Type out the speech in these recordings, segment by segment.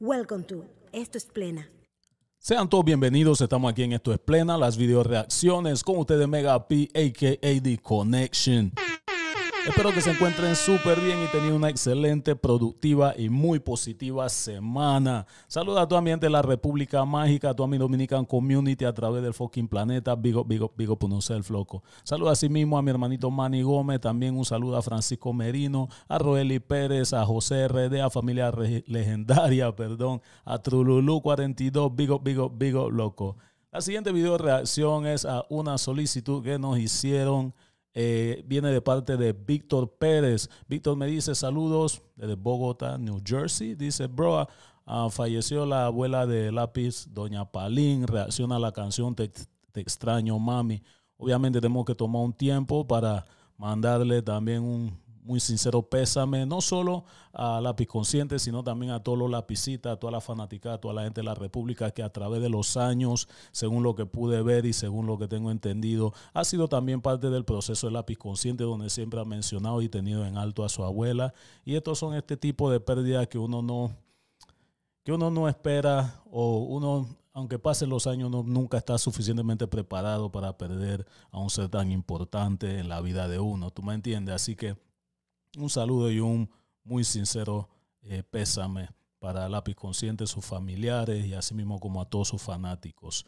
Welcome to Esto es Plena. Sean todos bienvenidos, estamos aquí en Esto es Plena, las video reacciones con ustedes Mega P, a.k.a. The Connection. Espero que se encuentren súper bien y tengan una excelente, productiva y muy positiva semana. Saluda a toda mi gente de la República Mágica, a toda mi Dominican Community a través del fucking planeta. Bigo, bigo, bigo por self, loco. Saluda a sí mismo a mi hermanito Manny Gómez. También un saludo a Francisco Merino, a Roeli Pérez, a José RD, a Familia Legendaria, perdón, a Trululú 42, bigo, bigo, bigo, loco. La siguiente video reacción es a una solicitud que nos hicieron eh, viene de parte de Víctor Pérez. Víctor me dice saludos desde Bogotá, New Jersey. Dice, bro, ah, falleció la abuela de lápiz, doña Palín. Reacciona a la canción te extraño, mami. Obviamente tenemos que tomar un tiempo para mandarle también un, muy sincero pésame, no solo a Lápiz Consciente, sino también a todos los lapicitas, a toda la fanática, a toda la gente de la República que a través de los años, según lo que pude ver y según lo que tengo entendido, ha sido también parte del proceso de Lápiz Consciente, donde siempre ha mencionado y tenido en alto a su abuela. Y estos son este tipo de pérdidas que uno no que uno no espera o uno, aunque pasen los años, nunca está suficientemente preparado para perder a un ser tan importante en la vida de uno. ¿Tú me entiendes? Así que un saludo y un muy sincero eh, pésame para Lápiz Consciente, sus familiares y asimismo como a todos sus fanáticos.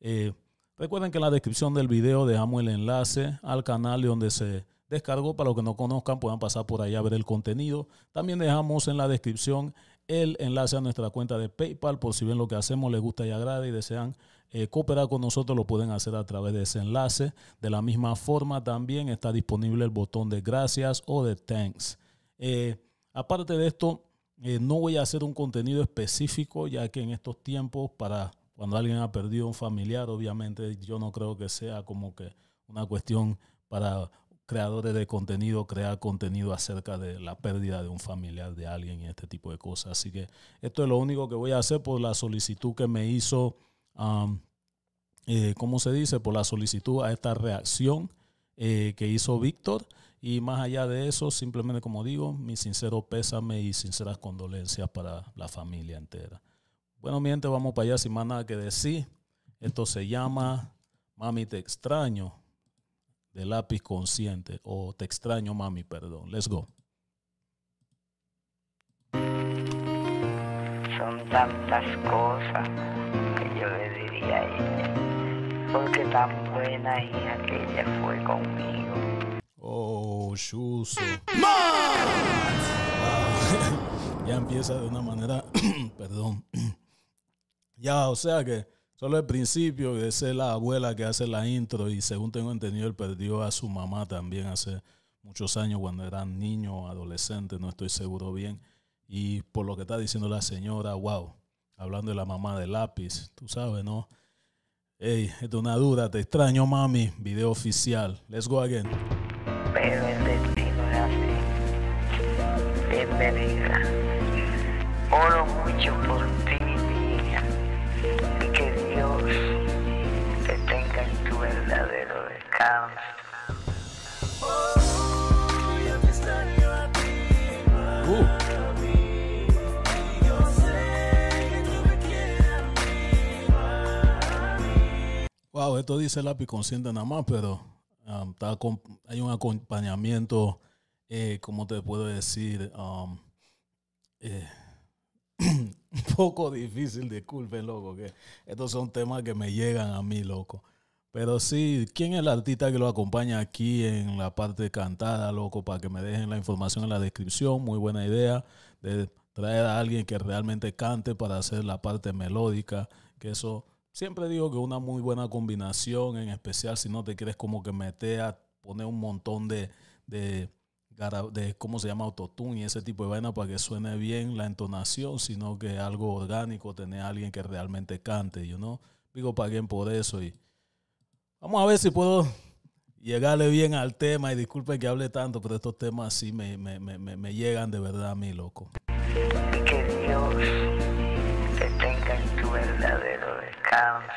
Eh, recuerden que en la descripción del video dejamos el enlace al canal donde se descargó. Para los que no conozcan, puedan pasar por allá a ver el contenido. También dejamos en la descripción el enlace a nuestra cuenta de PayPal por si bien lo que hacemos les gusta y agrada y desean eh, cooperar con nosotros, lo pueden hacer a través de ese enlace. De la misma forma, también está disponible el botón de gracias o de thanks. Eh, aparte de esto, eh, no voy a hacer un contenido específico, ya que en estos tiempos, para cuando alguien ha perdido un familiar, obviamente yo no creo que sea como que una cuestión para creadores de contenido crear contenido acerca de la pérdida de un familiar de alguien y este tipo de cosas. Así que esto es lo único que voy a hacer por la solicitud que me hizo eh, ¿cómo se dice? Por la solicitud a esta reacción eh, que hizo Víctor. Y más allá de eso, simplemente como digo, mi sincero pésame y sinceras condolencias para la familia entera. Bueno, mi gente, vamos para allá sin más nada que decir. Esto se llama Mami Te Extraño, de lápiz consciente, o Te Extraño Mami, perdón. Let's go. Son tantas cosas yo le diría a ella, porque tan buena hija que ella fue conmigo. Oh, Shuso. ya empieza de una manera, perdón. ya, o sea que solo el principio de ser la abuela que hace la intro y según tengo entendido, él perdió a su mamá también hace muchos años cuando eran niños o adolescentes, no estoy seguro bien. Y por lo que está diciendo la señora, wow, hablando de la mamá de lápiz, tú sabes, ¿no? Ey, esto es una duda, te extraño, mami. Video oficial. Let's go again. Pero el destino es así. Bienvenida. Oro mucho por Wow, esto dice lápiz consciente nada más, pero um, hay un acompañamiento, eh, ¿cómo te puedo decir? Um, eh, un poco difícil, disculpen, loco, que estos son temas que me llegan a mí, loco. Pero sí, ¿quién es el artista que lo acompaña aquí en la parte cantada, loco? Para que me dejen la información en la descripción. Muy buena idea de traer a alguien que realmente cante para hacer la parte melódica, que eso Siempre digo que una muy buena combinación, en especial si no te quieres como que meter a poner un montón de, de, ¿cómo se llama? Autotune y ese tipo de vaina para que suene bien la entonación, sino que algo orgánico, tener a alguien que realmente cante, yo no digo paguen por eso y vamos a ver si puedo llegarle bien al tema y disculpen que hable tanto, pero estos temas sí me, me, me, me llegan de verdad a mí, loco.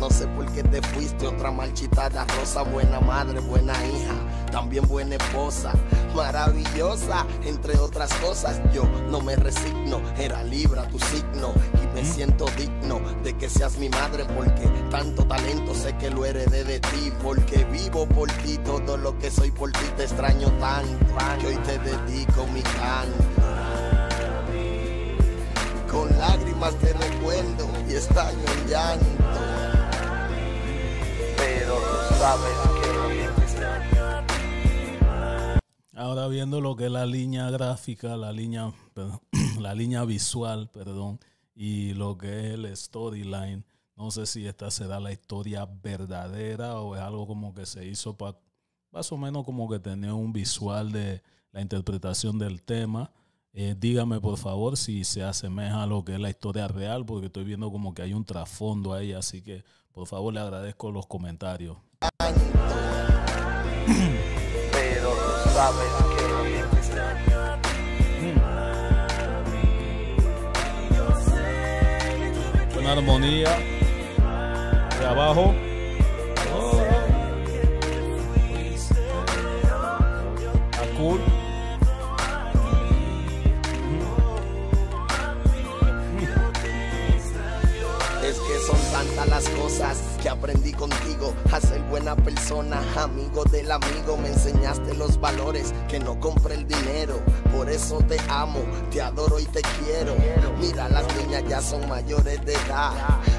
No sé por qué te fuiste, otra marchitada rosa. Buena madre, buena hija, también buena esposa. Maravillosa, entre otras cosas. Yo no me resigno, era libra tu signo. Y me siento digno de que seas mi madre. Porque tanto talento sé que lo heredé de ti. Porque vivo por ti, todo lo que soy por ti te extraño tanto. Que hoy te dedico mi canto. Ahora viendo lo que es la línea gráfica, la línea, la línea visual, perdón, y lo que es el storyline, no sé si esta será la historia verdadera o es algo como que se hizo para más o menos como que tener un visual de la interpretación del tema. Eh, dígame por favor si se asemeja a lo que es la historia real, porque estoy viendo como que hay un trasfondo ahí, así que por favor le agradezco los comentarios. pero tú sabes que Buena armonía. De abajo. Oh. Está cool. Son tantas las cosas que aprendí contigo a ser buena persona, amigo del amigo. Me enseñaste los valores que no compra el dinero. Por eso te amo, te adoro y te quiero. Mira, las niñas ya son mayores de edad,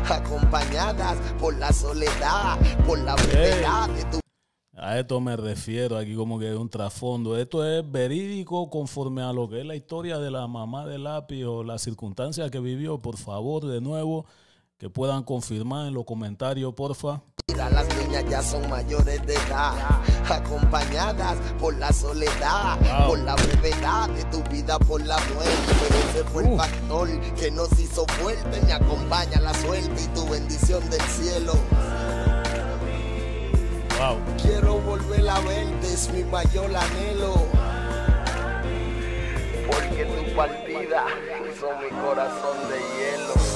acompañadas por la soledad, por la brevedad de tu A esto me refiero aquí como que un trasfondo. Esto es verídico conforme a lo que es la historia de la mamá de lápiz o las circunstancias que vivió. Por favor, de nuevo, que puedan confirmar en los comentarios, porfa. Mira, las niñas ya son mayores de edad, acompañadas por la soledad, Wow. por la brevedad de tu vida, por la muerte. Pero ese fue el Uh. factor que nos hizo fuerte. Me acompaña la suerte y tu bendición del cielo. Wow. Quiero volver a verte, es mi mayor anhelo. Porque tu partida hizo mi corazón de hielo.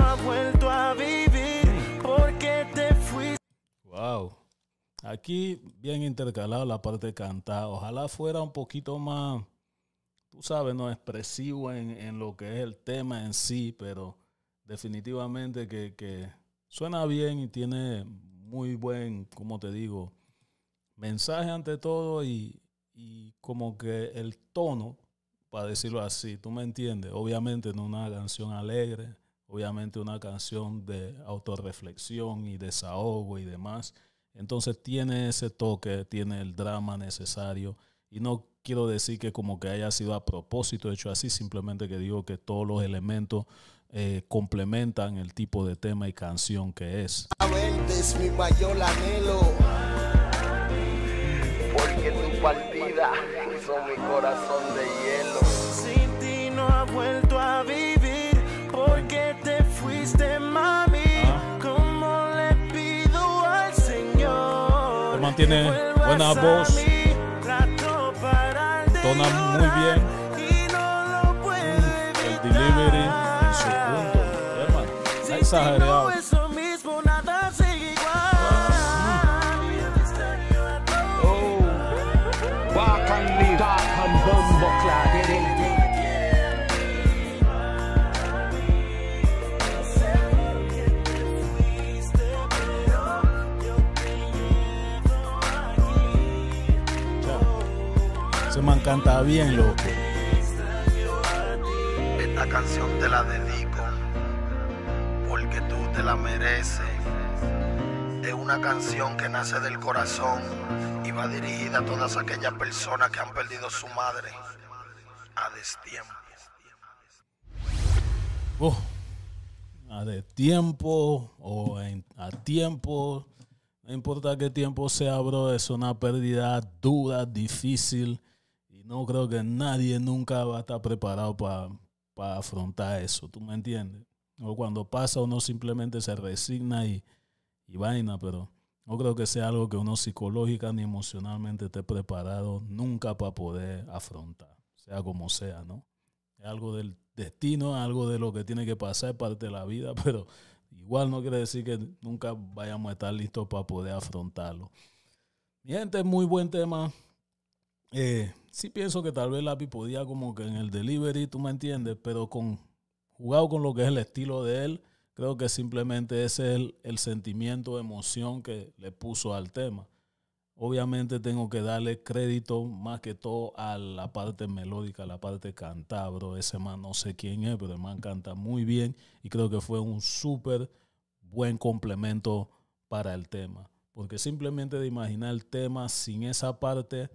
Ha vuelto a vivir porque te fuiste. Wow. Aquí bien intercalado la parte cantada. Ojalá fuera un poquito más, tú sabes, no expresivo en, en lo que es el tema en sí, pero definitivamente que, que suena bien y tiene muy buen, como te digo, mensaje ante todo y, y como que el tono, para decirlo así, tú me entiendes, obviamente no una canción alegre, obviamente una canción de autorreflexión y desahogo y demás. Entonces tiene ese toque, tiene el drama necesario y no quiero decir que como que haya sido a propósito hecho así, simplemente que digo que todos los elementos eh, complementan el tipo de tema y canción que es. Es mi mayor anhelo. Porque tu partida hizo mi corazón de hielo. Vuelvas buena voz. Tona muy bien. El delivery en su punto. Ti exagerado. Bien, loco. Esta canción te la dedico porque tú te la mereces. Es una canción que nace del corazón y va dirigida a todas aquellas personas que han perdido su madre a destiempo. Uh, a de tiempo o en- a tiempo, no importa qué tiempo sea, bro, es una pérdida dura, difícil no creo que nadie nunca va a estar preparado para afrontar eso, ¿tú me entiendes? O cuando pasa uno simplemente se resigna y, y vaina, pero no creo que sea algo que uno psicológica ni emocionalmente esté preparado nunca para poder afrontar, sea como sea, ¿no? Es algo del destino, algo de lo que tiene que pasar, parte de la vida, pero igual no quiere decir que nunca vayamos a estar listos para poder afrontarlo. Mi gente, muy buen tema. Eh, sí pienso que tal vez Lápiz podía como que en el delivery, tú me entiendes, pero con jugado con lo que es el estilo de él, creo que simplemente ese es el, sentimiento, emoción que le puso al tema. Obviamente tengo que darle crédito más que todo a la parte melódica, a la parte cantada, bro. Ese man no sé quién es, pero el man canta muy bien y creo que fue un súper buen complemento para el tema. Porque simplemente de imaginar el tema sin esa parte,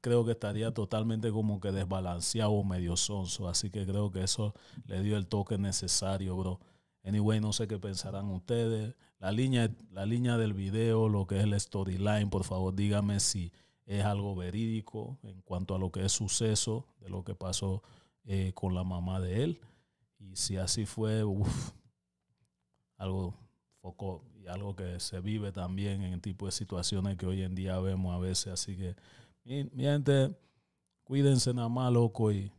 creo que estaría totalmente como que desbalanceado medio sonso. Así que creo que eso le dio el toque necesario, bro. Anyway, no sé qué pensarán ustedes. La línea, la línea del video, lo que es el storyline, por favor dígame si es algo verídico en cuanto a lo que es suceso de lo que pasó eh, con la mamá de él. Y si así fue, uff, algo foco y algo que se vive también en el tipo de situaciones que hoy en día vemos a veces. Así que, mi, gente, cuídense nada más, loco, y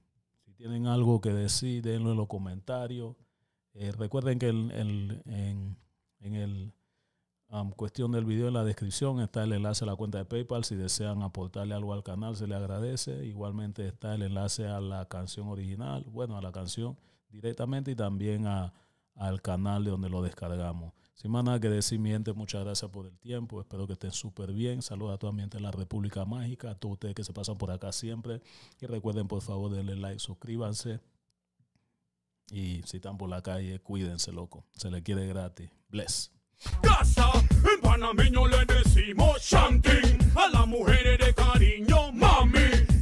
si tienen algo que decir, denlo en los comentarios. Eh, recuerden que el, en, en, el um, cuestión del video en la descripción está el enlace a la cuenta de PayPal. Si desean aportarle algo al canal, se le agradece. Igualmente está el enlace a la canción original, bueno, a la canción directamente y también a, al canal de donde lo descargamos. Sin más nada que decir, mi muchas gracias por el tiempo. Espero que estén súper bien. Saludos a toda mi gente de la República Mágica, a todos ustedes que se pasan por acá siempre. Y recuerden, por favor, denle like, suscríbanse. Y si están por la calle, cuídense, loco. Se les quiere gratis. Bless. Casa, en panameño le decimos shanting. A las mujeres de cariño, mami.